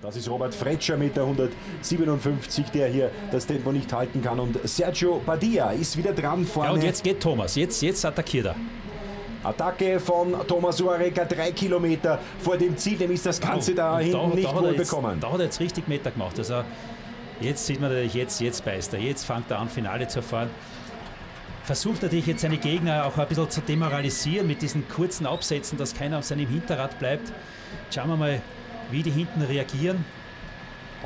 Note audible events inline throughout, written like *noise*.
Das ist Robert Fretscher mit der 157, der hier das Tempo nicht halten kann. Und Sergio Badia ist wieder dran vorne. Ja, und jetzt geht Thomas. Jetzt, jetzt attackiert er. Attacke von Thomas Oarecker, drei Kilometer vor dem Ziel. Dem ist das Ganze oh, da hinten nicht wohl bekommen. Da hat er jetzt richtig Meter gemacht. Also jetzt sieht man natürlich, jetzt, jetzt beißt er. Jetzt fängt er an, Finale zu fahren. Versucht natürlich jetzt seine Gegner auch ein bisschen zu demoralisieren mit diesen kurzen Absätzen, dass keiner auf seinem Hinterrad bleibt. Schauen wir mal, wie die hinten reagieren,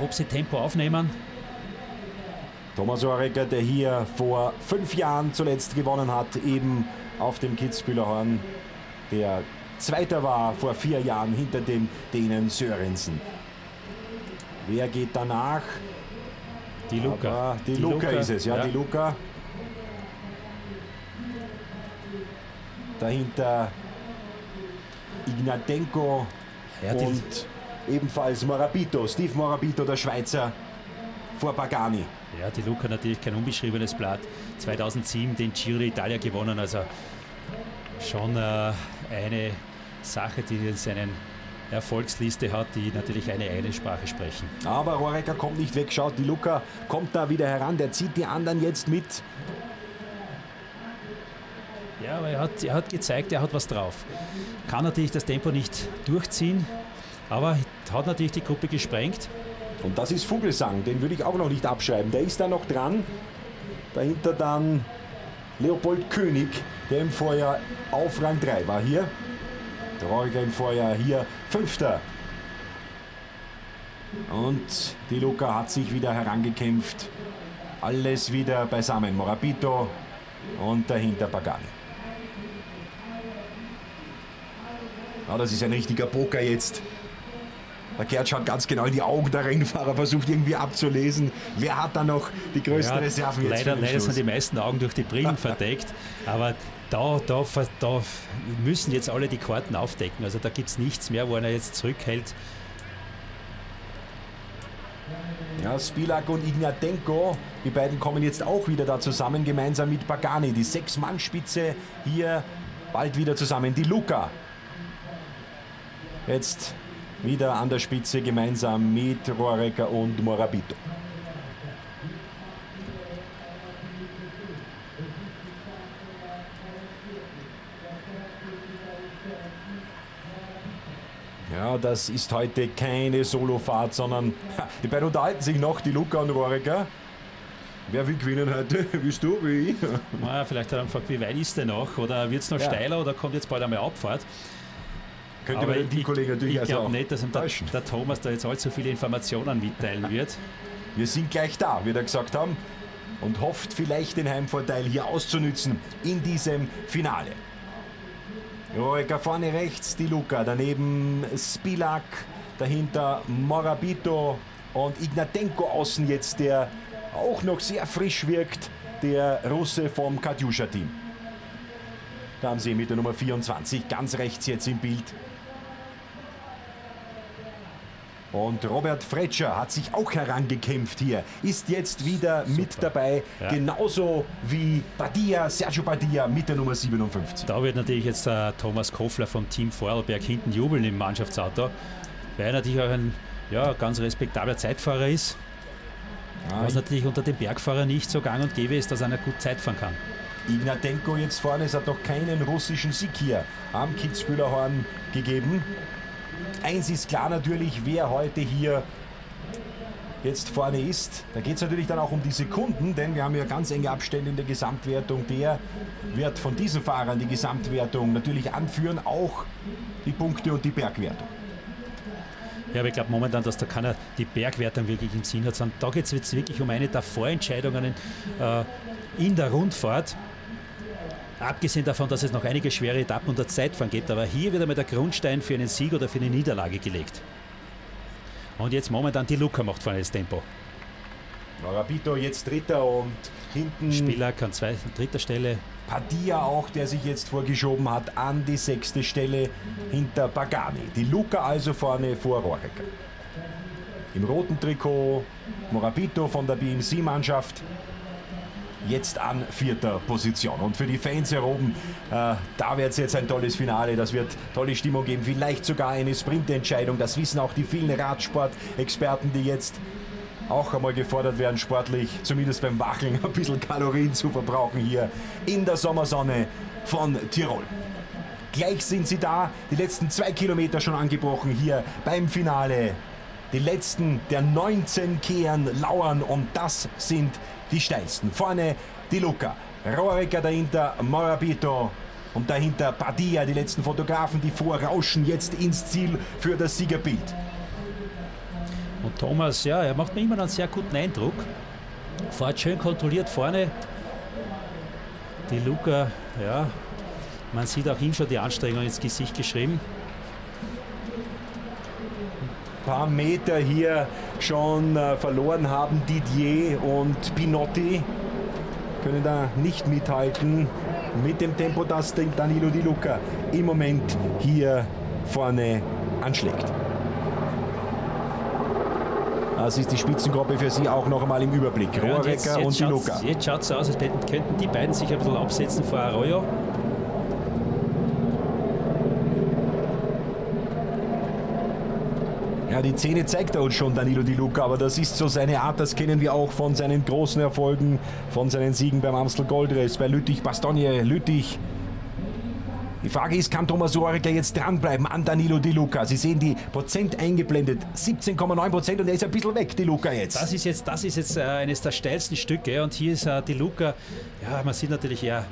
ob sie Tempo aufnehmen. Thomas Orecker, der hier vor fünf Jahren zuletzt gewonnen hat, eben auf dem Kitzbühler Horn, der Zweiter war vor vier Jahren hinter dem Dänen Sörensen. Wer geht danach? Die Luca. Aber die, die Luca, Luca, ist es, ja, ja, die Luca. Dahinter Ignatenko ja, und ebenfalls Morabito, Steve Morabito, der Schweizer, vor Pagani. Ja, die Luca natürlich kein unbeschriebenes Blatt. 2007 den Giro d'Italia gewonnen, also schon äh, eine Sache, die in seinen Erfolgsliste hat, die natürlich eine eigene Sprache sprechen. Aber Rorecker kommt nicht weg, schaut, die Luca kommt da wieder heran, der zieht die anderen jetzt mit. Ja, aber er hat, er hat gezeigt, er hat was drauf. Kann natürlich das Tempo nicht durchziehen, aber hat natürlich die Gruppe gesprengt. Und das ist Vogelsang, den würde ich auch noch nicht abschreiben. Der ist da noch dran. Dahinter dann Leopold König, der im Vorjahr auf Rang 3 war hier. Trauriger im Vorjahr hier Fünfter. Und die Luca hat sich wieder herangekämpft. Alles wieder beisammen. Morabito und dahinter Pagani. Ja, das ist ein richtiger Poker jetzt. Der Gerd schaut ganz genau in die Augen der Rennfahrer, versucht irgendwie abzulesen, wer hat da noch die größten ja, Reserven jetzt Leider, leider sind die meisten Augen durch die Brillen *laughs* verdeckt, aber da, da, da müssen jetzt alle die Karten aufdecken. Also da gibt es nichts mehr, wo einer jetzt zurückhält. Ja, Spilak und Ignatenko, die beiden kommen jetzt auch wieder da zusammen, gemeinsam mit Pagani. Die Sechs-Mann-Spitze hier bald wieder zusammen. Die Luca. Jetzt wieder an der Spitze gemeinsam mit Roarecker und Morabito. Ja, das ist heute keine Solofahrt, sondern die beiden unterhalten sich noch, die Luca und Roarecker. Wer will gewinnen heute? *laughs* Willst du? Wie ich? Naja, vielleicht hat er gefragt, wie weit ist der noch? Oder wird es noch ja. steiler oder kommt jetzt bald einmal Abfahrt? Könnte man den Teamkollegen natürlich Ich, ich glaube nicht, dass der, der, Thomas da jetzt allzu viele Informationen mitteilen wird. Wir sind gleich da, wie wir gesagt haben, und hofft vielleicht den Heimvorteil hier auszunützen in diesem Finale. Joeka vorne rechts die Luca, daneben Spilak, dahinter Morabito und Ignatenko außen jetzt, der auch noch sehr frisch wirkt, der Russe vom Katjuscha-Team. Da haben Sie mit der Nummer 24 ganz rechts jetzt im Bild Und Robert Fretscher hat sich auch herangekämpft hier, ist jetzt wieder Super. mit dabei, ja. genauso wie Badia, Sergio Badia mit der Nummer 57. Da wird natürlich jetzt äh, Thomas Kofler vom Team Vorarlberg hinten jubeln im Mannschaftsauto, weil er natürlich auch ein ja, ganz respektabler Zeitfahrer ist. Ah, was natürlich unter dem Bergfahrer nicht so gang und gäbe ist, dass einer gut Zeit fahren kann. Ignatenko jetzt vorne, es hat noch keinen russischen Sieg hier am Kitzbühler Horn gegeben. Eins ist klar natürlich, wer heute hier jetzt vorne ist. Da geht es natürlich dann auch um die Sekunden, denn wir haben ja ganz enge Abstände in der Gesamtwertung. Der wird von diesen Fahrern die Gesamtwertung natürlich anführen, auch die Punkte und die Bergwertung. Ja, aber ich glaube momentan, dass da keiner die Bergwertung wirklich im Sinn hat, sondern da geht es jetzt wirklich um eine der Vorentscheidungen äh, in der Rundfahrt. Abgesehen davon, dass es noch einige schwere Etappen unter Zeitfahren gibt, aber hier wird einmal der Grundstein für einen Sieg oder für eine Niederlage gelegt. Und jetzt momentan die Luca macht vorne das Tempo. Rapito jetzt Dritter und hinten. Spieler kann zwei, dritter Stelle. Padilla auch, der sich jetzt vorgeschoben hat an die sechste Stelle hinter Pagani. Die Luca also vorne vor Rohrecker. Im roten Trikot Morabito von der BMC-Mannschaft jetzt an vierter Position. Und für die Fans hier oben, äh, da wird es jetzt ein tolles Finale. Das wird tolle Stimmung geben, vielleicht sogar eine Sprintentscheidung. Das wissen auch die vielen Radsport-Experten, die jetzt auch einmal gefordert werden, sportlich, zumindest beim Wackeln, ein bisschen Kalorien zu verbrauchen hier in der Sommersonne von Tirol. Gleich sind sie da, die letzten zwei Kilometer schon angebrochen hier beim Finale. Die letzten der 19 Kehren lauern und das sind die steilsten. Vorne die Luca, Rohrecker dahinter, Morabito und dahinter Padilla, die letzten Fotografen, die vorrauschen jetzt ins Ziel für das Siegerbild. Und Thomas, ja, er macht mir immer einen sehr guten Eindruck. Fährt schön kontrolliert vorne. Die Luca, ja, man sieht auch ihm schon die Anstrengung ins Gesicht geschrieben. Ein paar Meter hier schon äh, verloren haben Didier und Pinotti. Können da nicht mithalten mit dem Tempo, das Danilo Di Luca im Moment hier vorne anschlägt. Das ist die Spitzengruppe für Sie auch noch einmal im Überblick. Ja, und, jetzt, jetzt und Di Luca. Jetzt schaut es so aus, als könnten die beiden sich ein bisschen absetzen vor Arroyo. Ja, die Zähne zeigt er uns schon, Danilo Di Luca, aber das ist so seine Art, das kennen wir auch von seinen großen Erfolgen, von seinen Siegen beim Amstel Gold Race, bei Lüttich, Bastogne, Lüttich. Die Frage ist, kann Thomas Rohrecker jetzt dranbleiben an Danilo Di Luca? Sie sehen die Prozent eingeblendet, 17,9 Prozent und er ist ein bisschen weg, Di Luca jetzt. Das ist jetzt, das ist jetzt äh, eines der steilsten Stücke und hier ist äh, Di Luca, ja, man sieht natürlich, ja,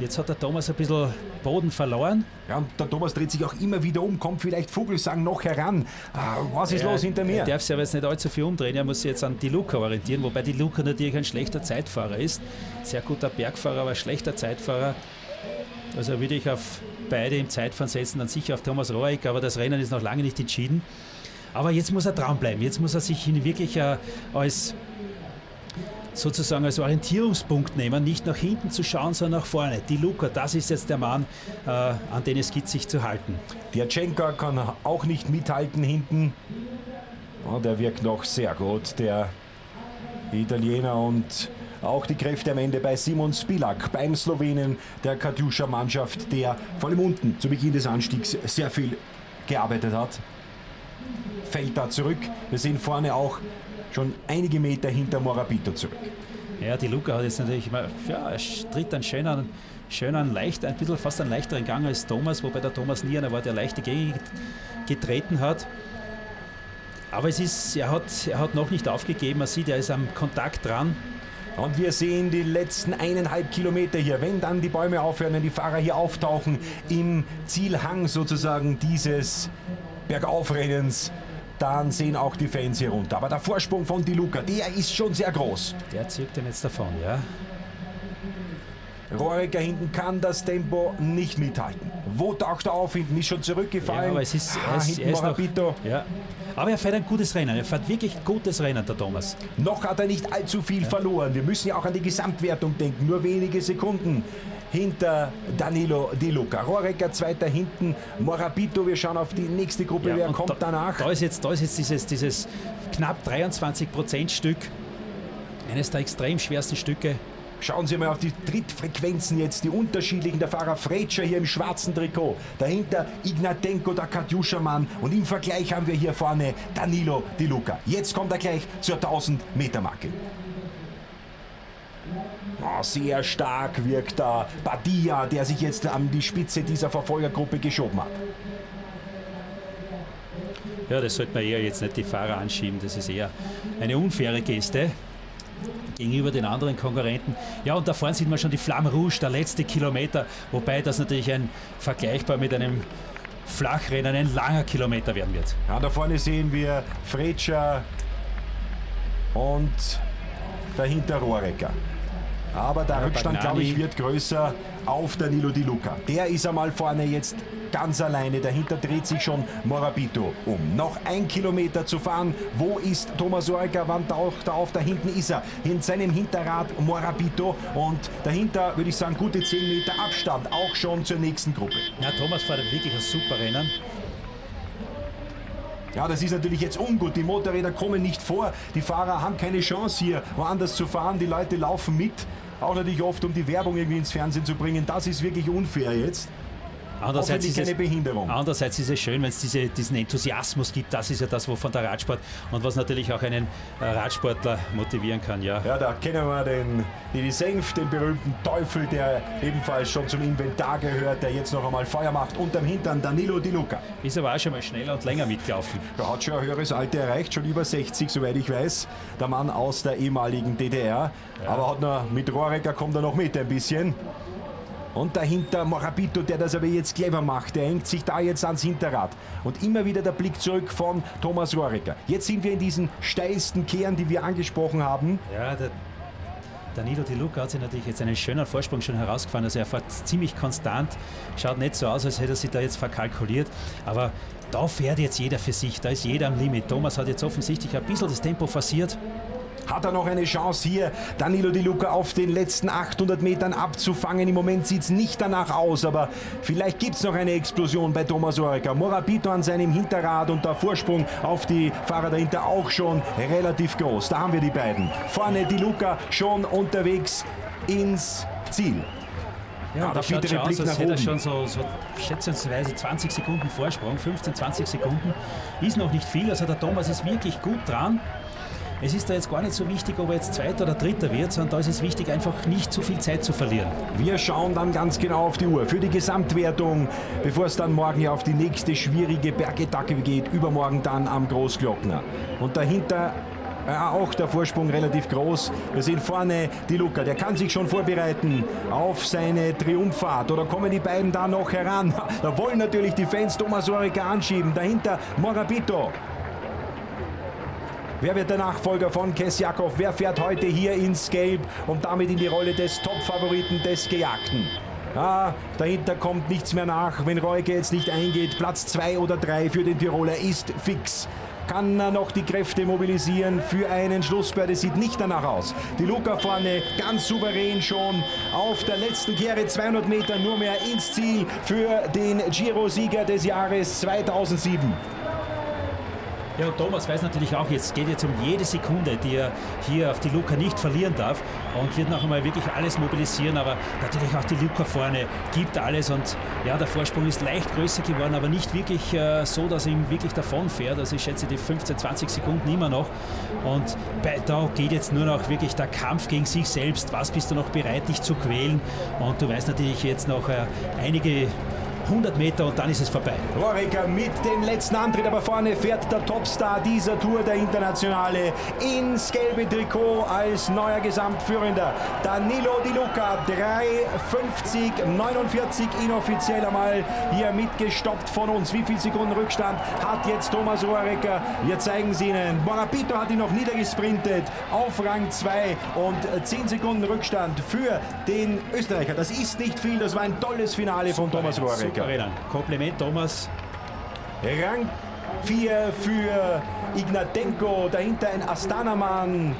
jetzt hat der Thomas ein bisschen Boden verloren. Ja, und der Thomas dreht sich auch immer wieder um, kommt vielleicht Vogelsang noch heran. Ah, was ist los hinter mir? Er darf sich aber jetzt nicht allzu viel umdrehen, er muss sich jetzt an die Luca orientieren, wobei die Luca natürlich ein schlechter Zeitfahrer ist. Sehr guter Bergfahrer, aber schlechter Zeitfahrer. Also würde ich auf beide im Zeitfahren setzen, dann sicher auf Thomas Roig, aber das Rennen ist noch lange nicht entschieden. Aber jetzt muss er dranbleiben, jetzt muss er sich wirklich äh, als sozusagen als Orientierungspunkt nehmen, nicht nach hinten zu schauen, sondern nach vorne. Die Luca, das ist jetzt der Mann, äh, an den es geht, sich zu halten. Diachenka kann auch nicht mithalten hinten. Oh, der wirkt noch sehr gut, der Italiener und auch die Kräfte am Ende bei Simon Spilak, beim Slowenen der Katjuscha-Mannschaft, der vor allem unten zu Beginn des Anstiegs sehr viel gearbeitet hat. Fällt da zurück. Wir sehen vorne auch schon einige Meter hinter Morabito zurück. Ja, die Luca hat jetzt natürlich mal, ja, er tritt einen schönen, schönen, leicht, ein bisschen fast einen leichteren Gang als Thomas, wobei der Thomas nie einer war, der leichte Gänge getreten hat. Aber es ist, er hat, er hat noch nicht aufgegeben, man sieht, er ist am Kontakt dran. Und wir sehen die letzten eineinhalb Kilometer hier. Wenn dann die Bäume aufhören, wenn die Fahrer hier auftauchen, im Zielhang sozusagen dieses Bergaufrennens, dann sehen auch die Fans hier runter. Aber der Vorsprung von Di Luca, der ist schon sehr groß. Der zieht den jetzt davon, ja. Rohrecker hinten kann das Tempo nicht mithalten. Wo taucht er auf? Hinten ist schon zurückgefallen. Ja, aber es ist, ah, es, er ist noch, ja. Aber er fährt ein gutes Rennen. Er fährt wirklich gutes Rennen, der Thomas. Noch hat er nicht allzu viel ja. verloren. Wir müssen ja auch an die Gesamtwertung denken. Nur wenige Sekunden hinter Danilo Di Luca. Rohrecker zweiter hinten, Morabito, wir schauen auf die nächste Gruppe, ja, wer kommt da, danach? Da ist jetzt, da ist jetzt dieses, dieses knapp 23 Prozent Stück, eines der extrem schwersten Stücke Schauen Sie mal auf die Trittfrequenzen jetzt, die unterschiedlichen. Der Fahrer Fretscher hier im schwarzen Trikot. Dahinter Ignatenko, der Katjuscha-Mann. Und im Vergleich haben wir hier vorne Danilo Di Luca. Jetzt kommt er gleich zur 1000-Meter-Marke. Oh, sehr stark wirkt da Badia, der sich jetzt an die Spitze dieser Verfolgergruppe geschoben hat. Ja, das sollte man eher jetzt nicht die Fahrer anschieben. Das ist eher eine unfaire Geste gegenüber den anderen Konkurrenten. Ja, und da vorne sieht man schon die Flamme Rouge, der letzte Kilometer, wobei das natürlich ein vergleichbar mit einem Flachrennen ein langer Kilometer werden wird. Ja, da vorne sehen wir Fretscher und dahinter Rohrecker. Aber der ja, Rückstand, glaube ich, wird größer auf Danilo Di Luca. Der ist einmal vorne jetzt ganz alleine. Dahinter dreht sich schon Morabito um. Noch ein Kilometer zu fahren. Wo ist Thomas Orga? Wann taucht er auf? Da hinten ist er. In seinem Hinterrad Morabito. Und dahinter würde ich sagen, gute 10 Meter Abstand. Auch schon zur nächsten Gruppe. Ja, Thomas fährt wirklich ein super Rennen. Ja, das ist natürlich jetzt ungut. Die Motorräder kommen nicht vor. Die Fahrer haben keine Chance hier woanders zu fahren. Die Leute laufen mit. Auch natürlich oft, um die Werbung irgendwie ins Fernsehen zu bringen. Das ist wirklich unfair jetzt. Andererseits ist, es, Behinderung. andererseits ist es schön, wenn es diese, diesen Enthusiasmus gibt. Das ist ja das, wovon der Radsport und was natürlich auch einen äh, Radsportler motivieren kann. Ja, ja da kennen wir den Didi Senf, den berühmten Teufel, der ebenfalls schon zum Inventar gehört, der jetzt noch einmal Feuer macht. Unterm Hintern Danilo Di Luca. Ist aber auch schon mal schneller und länger mitgelaufen. Er hat schon ein höheres Alter erreicht, schon über 60, soweit ich weiß. Der Mann aus der ehemaligen DDR. Ja. Aber hat noch, mit Rohrecker kommt er noch mit ein bisschen. Und dahinter Morabito, der das aber jetzt clever macht. Der hängt sich da jetzt ans Hinterrad. Und immer wieder der Blick zurück von Thomas Rohrecker. Jetzt sind wir in diesen steilsten Kehren, die wir angesprochen haben. Ja, der Danilo Di Luca hat sich natürlich jetzt einen schönen Vorsprung schon herausgefahren. Also er fährt ziemlich konstant. Schaut nicht so aus, als hätte er sich da jetzt verkalkuliert. Aber da fährt jetzt jeder für sich. Da ist jeder am Limit. Thomas hat jetzt offensichtlich ein bisschen das Tempo forciert. Hat er noch eine Chance hier, Danilo Di Luca auf den letzten 800 Metern abzufangen? Im Moment sieht es nicht danach aus, aber vielleicht gibt es noch eine Explosion bei Thomas Oreca. Morabito an seinem Hinterrad und der Vorsprung auf die Fahrer dahinter auch schon relativ groß. Da haben wir die beiden. Vorne Di Luca schon unterwegs ins Ziel. Ja, ah, da bietet der Blick aus, nach oben. schon so, so schätzungsweise 20 Sekunden Vorsprung, 15, 20 Sekunden. Ist noch nicht viel, also der Thomas ist wirklich gut dran. Es ist da jetzt gar nicht so wichtig, ob er jetzt Zweiter oder Dritter wird, sondern da ist es wichtig, einfach nicht zu viel Zeit zu verlieren. Wir schauen dann ganz genau auf die Uhr für die Gesamtwertung, bevor es dann morgen ja auf die nächste schwierige Bergetappe geht, übermorgen dann am Großglockner. Und dahinter ja, auch der Vorsprung relativ groß. Wir sehen vorne die Luca, der kann sich schon vorbereiten auf seine Triumphfahrt. Oder kommen die beiden da noch heran? *laughs* Da wollen natürlich die Fans Thomas Orica anschieben. Dahinter Morabito. Wer wird der Nachfolger von Kesjakov? Wer fährt heute hier ins Gelb und damit in die Rolle des Top-Favoriten des Gejagten? Ah, dahinter kommt nichts mehr nach, wenn Reuke jetzt nicht eingeht. Platz 2 oder 3 für den Tiroler ist fix. Kann er noch die Kräfte mobilisieren für einen Schlussbär? Das sieht nicht danach aus. Die Luca vorne ganz souverän schon auf der letzten Kehre 200 Meter nur mehr ins Ziel für den Giro-Sieger des Jahres 2007. Ja, und Thomas weiß natürlich auch, jetzt geht jetzt um jede Sekunde, die er hier auf die Luca nicht verlieren darf und wird noch einmal wirklich alles mobilisieren, aber natürlich auch die Luca vorne gibt alles und ja, der Vorsprung ist leicht größer geworden, aber nicht wirklich äh, so, dass er ihm wirklich davon fährt. Also ich schätze die 15, 20 Sekunden immer noch und bei, da geht jetzt nur noch wirklich der Kampf gegen sich selbst. Was bist du noch bereit, dich zu quälen? Und du weißt natürlich jetzt noch äh, einige 100 Meter und dann ist es vorbei. Rohrecker mit dem letzten Antritt, aber vorne fährt der Topstar dieser Tour, der Internationale, ins gelbe Trikot als neuer Gesamtführender. Danilo Di Luca, 3,50, 49 inoffiziell einmal hier mitgestoppt von uns. Wie viel Sekunden Rückstand hat jetzt Thomas Rohrecker? Wir zeigen sie Ihnen. Morapito hat ihn noch niedergesprintet auf Rang 2 und 10 Sekunden Rückstand für den Österreicher. Das ist nicht viel, das war ein tolles Finale von Thomas Rohrecker. Arena. Kompliment, Thomas. Rang 4 für Ignatenko, dahinter ein Astana-Mann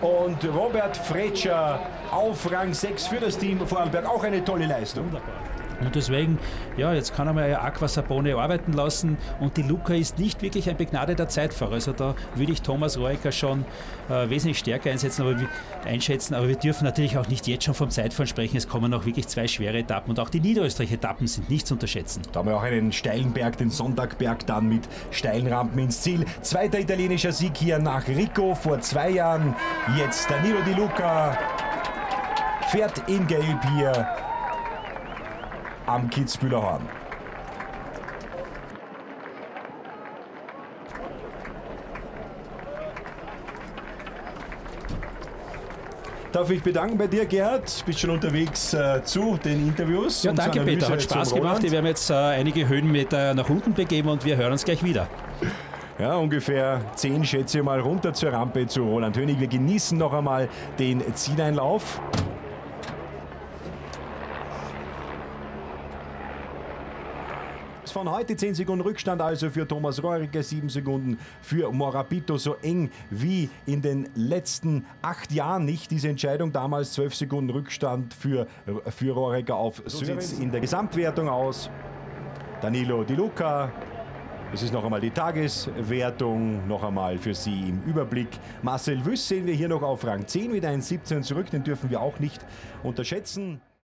und Robert Fretscher auf Rang 6 für das Team Vorarlberg. Auch eine tolle Leistung. Wunderbar. Und deswegen, ja, jetzt kann er mal Aqua Sapone arbeiten lassen. Und die Luca ist nicht wirklich ein begnadeter Zeitfahrer. Also da würde ich Thomas Reuker schon äh, wesentlich stärker einsetzen, aber wir, einschätzen. Aber wir dürfen natürlich auch nicht jetzt schon vom Zeitfahren sprechen. Es kommen noch wirklich zwei schwere Etappen. Und auch die Niederösterreich-Etappen sind nicht zu unterschätzen. Da haben wir auch einen steilen Berg, den Sonntagberg dann mit steilen Rampen ins Ziel. Zweiter italienischer Sieg hier nach Rico vor zwei Jahren. Jetzt Danilo Di Luca fährt in Gelb hier am Kitzbühler Horn. Darf ich bedanken bei dir, Gerhard? Bist schon unterwegs äh, zu den Interviews. Ja, danke, Peter. Hat Spaß gemacht. Wir werden jetzt äh, einige Höhenmeter nach unten begeben und wir hören uns gleich wieder. Ja, ungefähr 10 schätze ich mal runter zur Rampe zu Roland Hönig. Wir genießen noch einmal den Zieleinlauf. Von heute 10 Sekunden Rückstand also für Thomas Rohriger, 7 Sekunden für Morabito, so eng wie in den letzten acht Jahren nicht. Diese Entscheidung damals 12 Sekunden Rückstand für, für Rohriger auf so in der Gesamtwertung aus. Danilo Di Luca Das ist noch einmal die Tageswertung, noch einmal für Sie im Überblick. Marcel Wüss sehen wir hier noch auf Rang 10 wieder 1,17 zurück, den dürfen wir auch nicht unterschätzen.